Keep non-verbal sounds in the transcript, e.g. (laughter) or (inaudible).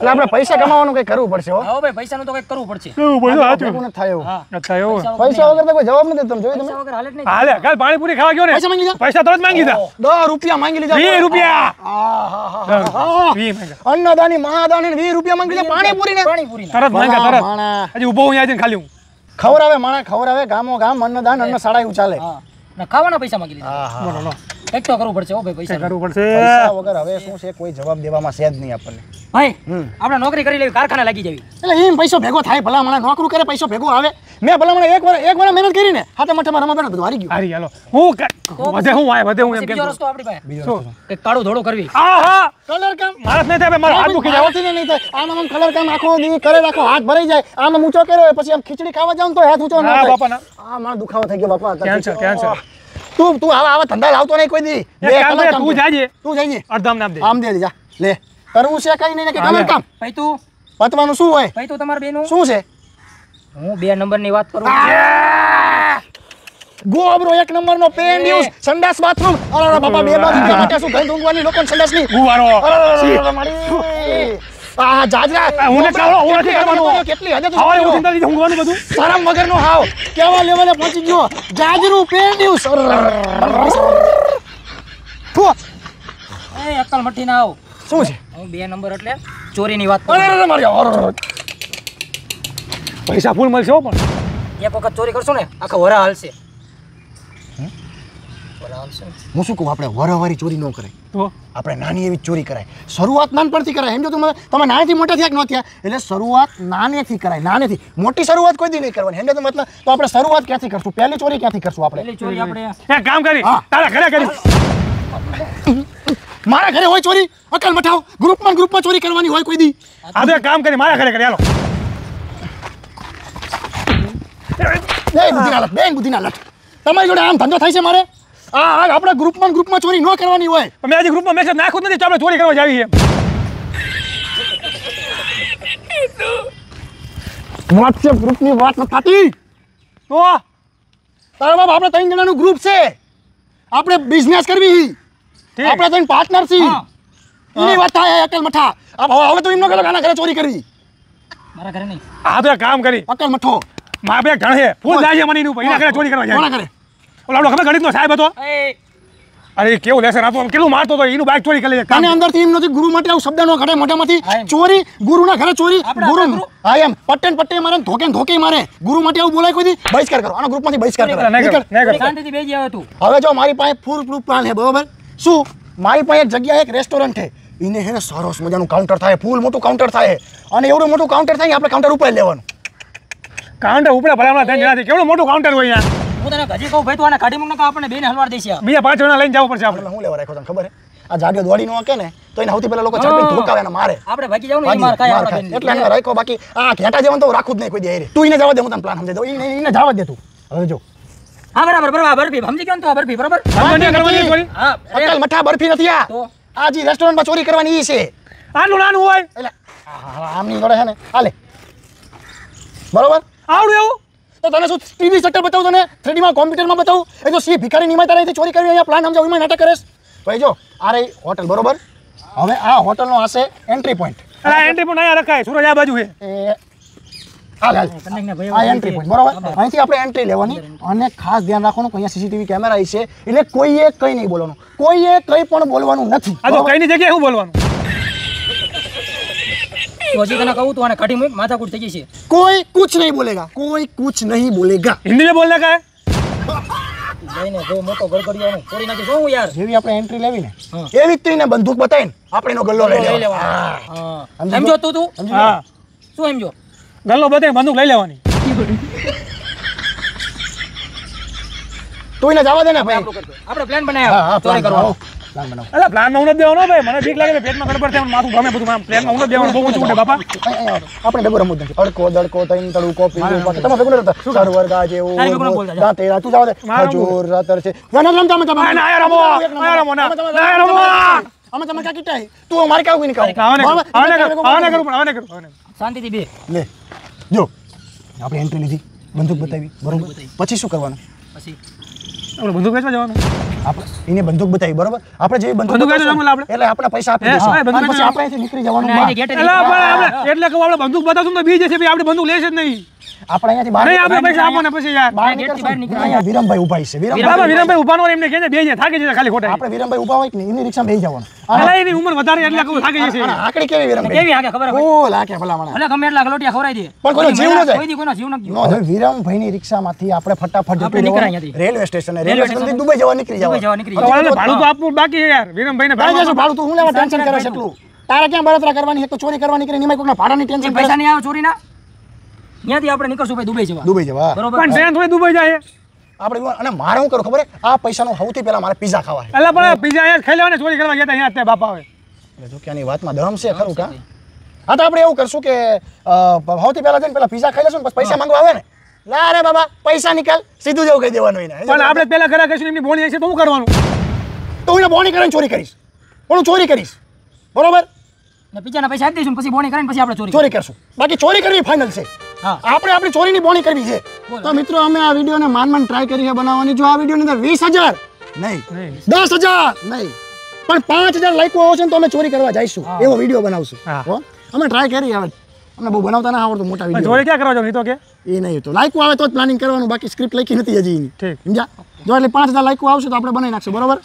એટલે આપણે પૈસા કમાવાનું કઈ કરવું પડશે હો. ભાઈ પૈસાનું તો કઈ કરવું પડશે. એવું બધું સાચું. ભેગું થાય એવું. હા. અચ્છા એવું. પૈસા વગર તો કોઈ જવાબ નથી તમે જોયું તમે? વગર નહીં. હાલે કાલ પાણીપુરી ખાવા ગયો ને? પૈસા માંગી લીધા પૈસા તરત માંગી લીધા 10 રૂપિયા માંગી લીધા. 20 રૂપિયા. વીસ માંગ્યા અન્નદાની મહાદાની 20 રૂપિયા માંગી લીધા પાણીપુરી ને પાણીપુરીના. તરત માંગ્યા તરત. માણા. હજી ઊભો હું અહીંયા ખાલી હું. ખવડાવે માણા ખવડાવે ગામો ગામ અન્નદાન અન્ન સાડા એવું ચાલે હા. ને ખાવાના પૈસા માંગી લીધા. તો કરવું પડશે ઓ ભાઈ પૈસા કરવું પડશે? પૈસા વગર હવે શું છે કોઈ જવાબ દેવામાં છે જ નહીં આપણને. ભાઈ આપણે નોકરી કરી લેવી કારખાને લાગી જવી. એટલે એમ પૈસો ભેગો થાય ભલા મને નોકરી કરે પૈસો ભેગો આવે. મેં ભલા મને એક વાર એક વાર મહેનત કરી ને હાથે માથે રમા બધું હારી ગયું. હારી હાલો હું વધે હું આય વધે હું એમ કે બીજો રસ્તો આપણી પાસે. બીજો કે કાળો ધોળો કરવી. આ હા કલર કામ? માણસ નહીં થાય મારા હાથ દુખી ને નહીં થાય. આમ આમ કલર કામ આખો દી કરે રાખો હાથ ભરાઈ જાય. આમ ઊંચો કર્યો પછી આમ ખીચડી ખાવા જાવ તો હાથ ઊંચો ના બાપા ના. આ મારા દુખાવો થઈ ગયો બાપા. Cancer, cancer. તું તું આવા આવા ધંધા લાવતો નહીં કોઈ દી. તું જાજે. તું જઈએ અડધામ નામ દે. આમ દે જા. લે. કરવું છે કઈ નહીં કે કામ કામ? ભાઈ તું. પતવાનું શું હોય? ભાઈ તું તમારા બેનું? શું છે? હું બે નંબરની વાત કરું. ગોબરો એક નંબરનો પેન યુઝ સંડાસ બાથરૂમ. અરે બાપા બે બાજુ. માટે શું ઘર ઊંઘવાની લોકોને સંડાસની ગુવારો આ જાજરા હું હું નથી કેટલી હદે કરવાનો. કેટલી હદે તો સવારે જોયો. ઉઠીને ઊંઘવાનું બધું. શરમ વગરનો હાવ. કેવા લેવલે પહોંચી ગયો? જાજરું પેન યુઝ એ અક્કલ મઠી ના આવ. શું છે? હું બે નંબર એટલે ચોરીની વાત અરે મારી. પૈસા ફૂલ મળશે હો પણ. એક વખત ચોરી કરશું ને આખા વરા હાલશે. હું શું કહું આપણે વરવારી ચોરી ન કરાય. તો? આપણે નાની એવી ચોરી કરાય. શરૂઆત નાનપણથી કરાય. એમ જો તમે તમે નાનેથી મોટા થયા કે ન થયા એટલે શરૂઆત નાનેથી કરાય. નાનેથી. મોટી શરૂઆત કોઈ દી નહીં કરવાની. સમજો તો મતલબ તો આપણે શરૂઆત ક્યાંથી કરશું? પહેલી ચોરી ક્યાંથી કરશું આપણે? ચોરી આપણે એ કામ કરી. તારા ઘરે કરી. મારા ઘરે હોય ચોરી? અકલ મઠાવ. ગ્રુપમાં ગ્રુપમાં ચોરી કરવાની હોય કોઈ દી? આ તો કામ કરી. મારા ઘરે કરી. હાલો. બે બુદ્ધિના લટ બે બુદ્ધિના લટ તમારી જોડે આમ ધંધો થાય છે મારે? આ આ આપણા ગ્રુપમાં ગ્રુપમાં ચોરી ન કરવાની હોય. પણ મેં આજે ગ્રુપમાં મેસેજ નાખ્યો નથી તો આપણે ચોરી કરવા જાવી એમ વોટ્સએપ ગ્રુપની વાત થતી. તો? તારા બાપ આપણે ત્રણ જણાનું ગ્રુપ છે. આપણે બિઝનેસ કરવી. આપણે ત્રણ પાર્ટનર છીએ. એની વાત થાય અકલ મઠા. આ હવે તો એમનો ન કરો કે આના ઘરે ચોરી કરવી મારા ઘરે નહીં. આ તો કામ કરી. અકલ મઠો. મા બે છે. ફૂલ જાય મને એનું એના ઘરે ચોરી કરવા કોના જાય. ઘરે? ઓલો આપણો ખબર ગણિતનો સાહેબ હતો? અરે કેવું લેસન આપતો કેટલું મારતો હતો? એનું બાઇક ચોરી કરી લે અને અંદરથી એમ નથી ગુરુ માટે આવું શબ્દ નો ઘટે મોઢામાંથી. ચોરી ગુરુના ઘરે ચોરી ગુરુ હા એમ. પટ્ટે પટ્ટે મારે ધોકે ધોકે મારે. ગુરુ માટે આવું બોલાય કોઈ દી? બહિષ્કાર કરો. આના ગ્રુપમાંથી બહિષ્કાર કરો. શાંતિથી બેસી આવે તું. હવે જો મારી પાસે ફૂલ પ્રૂફ પ્લાન છે બરોબર? શું? મારી પાસે એક જગ્યા એક રેસ્ટોરન્ટ છે. એને હે ને સરસ મજાનું કાઉન્ટર થાય. ફૂલ મોટું કાઉન્ટર થાય. અને એવડું મોટું કાઉન્ટર થાય આપણે કાઉન્ટર ઉપર લેવાનું. કાઉન્ટર ઉપર ભલામણા ત્રણ જણાથી કેવડું મોટું કાઉન્ટર હોય અહીંયા? હું તને હજી કહું ભાઈ તું આને કાઢી મૂક ને આપણને બેને હલવાડ દેશે બીજા પાંચ જણા લઈને જવું પડશે આપણે. હું લેવા રાખ્યો તને ખબર આ જાડિયો દોડી નો કે ને તો એને સૌથી પહેલા લોકો ઝડપી ધોકાવે ને મારે. આપણે ભાગી જવું ને માર ખાય. આપણા. એટલે એને રાખ્યો બાકી આ ઘેટા જેવાનું તો રાખું જ નહીં કોઈ દે તું એને જવા દે હું તને પ્લાન સમજાવી. દઉં એને એને જવા દે તું. હવે જો. હા બરાબર બરાબર. બરફી સમજી ગયો ને તો બરફી બરાબર? હા અટલ મઠા બરફી નથી આ. તો? આ જે રેસ્ટોરન્ટમાં ચોરી કરવાની ઈ છે. આનું નાનું હોય. એટલે આમની જોડે છે ને. હાલે. બરોબર? આવડું એવું? તો તને શું ટીવી સેટર બતાવું તને? થ્રીડીમાં કોમ્પ્યુટરમાં બતાવું? એ જો સી ભિખારી નિમાતા રહી ચોરી કરવી અહીંયા પ્લાન સમજાવું એમાં નાટક કરેશ. ભાઈ જો આ રહી હોટલ બરોબર? હવે આ હોટલનો હશે એન્ટ્રી પોઈન્ટ આ એન્ટ્રી પોઈન્ટ અહીંયા રખાય સુરજ આ બાજુ છે. એ હાલ હાલ. કનેક્ટને ભાઈ આ એન્ટ્રી પોઈન્ટ બરોબર? અહીંથી આપણે એન્ટ્રી લેવાની અને ખાસ ધ્યાન રાખવાનું અહીંયા સીસીટીવી કેમેરા છે એટલે કોઈએ કંઈ નહીં બોલવાનું. કોઈએ કંઈ પણ બોલવાનું નથી. આ કઈની જગ્યાએ શું બોલવાનું? તું હજી તને કહું તું આને કાઢી મૂક માથાકૂટ થઈ ગઈ છે કોઈ કુછ નહીં બોલેગા કોઈ કુછ નહીં બોલેગા હિન્દી में बोलने का है લઈને જો મોટો ગડગડિયાનો છોડી નાખી શું યાર જેવી આપણે એન્ટ્રી લેવી ને હા. એવી જ તેને બંદૂક બતાવીને આપણે એનો ગલ્લો લઈ લઈ લેવાનો લેવાનો હા. હા સમજી સમજો તું તું સમજી ગયો? હા શું સમજો ગલ્લો બતાવીને બંદૂક લઈ લેવાની (laughs) તું એને જવા દે ને ભાઈ. આપણે પ્લાન બનાવ્યો હા ચોરી કરવાનો. બનાવો. plan બનાવો. હું દેવાનો ભાઈ. મને ઠીક લાગે પેટમાં ગડબડ થાય માથું ગમે બધું આમ. પ્લેનમાં હું દેવાનું બહુ ઊંચું બાપા. અહીં, અહીં આવો. આપણે ડબ્બો રમવું નથી. અડકો દડકો તૈન તડુકો પીવું પાકે તમે ભેગું નથી થતા સરવર ગાજે તારી ભેગું ન બોલતા, જા. દાંતેડા તું જવા દે. મારું રાતર છે. ના ના રમતા મત ના, ના, રમો, આયા રમો, ના, ના, રમો. અમે તમે ક્યાં કીટા તું મારી કાવ નહીં કાવ આવાને કરું આવાને કરું આવાને કરું પણ આવાને કરું આવાને કરું. શાંતિથી બે લે જો. આપણે એન્ટ્રી લીધી. બંદૂક બતાવી. બરોબર? પછી શું કરવાનું? પછી આપણે બંદૂક વેચવા જવાનું. આપણે એને બંદૂક બતાવી બરોબર? આપણે જે બંદૂક બંદૂક વેચવા જવાનું આપણે? એટલે આપણે પૈસા આપી દેશું બંદૂક પછી આપણે અહીંથી નીકળી જવાનું એટલે આપણે આપણે બંદૂક બતાવશું તો બી જશે ભાઈ આપણે બંદૂક લેશે જ નહીં. આપણે અહીંયાથી બહાર નહીં આપણે પૈસા આપો ને પછી યાર. બહાર નીકળશું. અહીંયા વિરમભાઈ ઊભા છે. વિરમભાઈ વિરમભાઈ ઊભા એમને કહે છે બે જાય થાકી જશે ખાલી ખોટા આપણે વિરમભાઈ ઊભા હોય કે એની રિક્ષા બેસી જવાનું. અલા એની ઉંમર વધારે એટલે કહું થાકી જશે. આકડી કેવી વિરમભાઈ? કેવી આકે ખબર હોય? લાકે ભલામણા. ભલે ગમે એટલા ગલોટિયા ખવરાઈ દે. પણ કોઈનો જીવ ન જાય. કોઈ કોઈનો જીવ ન જાય. નો હવે વિરમભાઈની રિક્ષામાંથી આપણે ફટાફટ જતું રહેવાનું. રેલવે સ્ટેશને રેલવે સ્ટેશનથી સ્ટેશન. દુબઈ જવા નીકળી દુબઈ જવા નીકળી તો જવાનું. ભાડું તો આપવું. બાકી છે યાર. વિરમભાઈને ભાઈ ભાડું ભાડું તો હું લેવા ટેન્શન કરે છે. એટલું તારે ક્યાં બળતરા કરવાની એક તો ચોરી કરવાની કરીને એમાં કોઈના ભાડાની ટેન્શન પૈસા નહીં આવે ચોરીના? ત્યાંથી આપણે નીકળશું ભાઈ દુબઈ જવા. દુબઈ જવા. બરોબર? પણ ટ્રેન થોડી દુબઈ જાય. આપણે અને મારે શું કરું ખબર છે? આ પૈસાનો સૌથી પહેલા મારે પીઝા ખાવા એટલે પણ પીઝા અહીંયા જ ખાઈ લેવાને ચોરી કરવા ગયા હતા અહીંયા તે બાપા આવે એટલે જો ક્યાંની વાતમાં દમ છે ખરું કા? હા તો આપણે એવું કરશું કે સૌથી પહેલા જઈને પેલા પીઝા ખાઈ લેશું ને પછી પૈસા માંગવા આવે ને? લા રે બાબા પૈસા નીકળ. સીધું જેવું કહી દેવાનું એને. પણ આપણે પેલા ઘરે કહીશું એમની બોલી હશે તો શું કરવાનું? તો હું એને બોણી કરીને ચોરી કરીશ. પણ હું ચોરી કરીશ. બરોબર? ને બીજાના પૈસા આપી દઈશું પછી બોણી કરીને પછી આપણે ચોરી ચોરી કરશું. બાકી ચોરી કરવી ફાઇનલ છે. હા. આપણે આપણી ચોરીની બોણી કરવી છે. તો મિત્રો અમે આ વિડીયોને માન માન ટ્રાય કરી છે બનાવવાની. જો આ વિડીયોની અંદર વીસ હજાર. નહીં. દસ હજાર. નહીં. પણ પાંચ હજાર લાઈકો આવશે ને તો અમે ચોરી કરવા જઈશું. એવો વીડિયો બનાવશું. અમે ટ્રાય કરી આવે અમને બહુ બનાવતા ના આવડતું મોટા વીડિયો. જોડે ક્યાં કરવા જાવ? તો કે? એ નહીં તો. લાઈકો આવે તો જ પ્લાનિંગ કરવાનું. બાકી સ્ક્રિપ્ટ લખી નથી હજી ઠીક. સમજા જો એટલે પાંચ હજાર લાઈકો આવશે તો આપણે બનાવી નાખશું. બરોબર?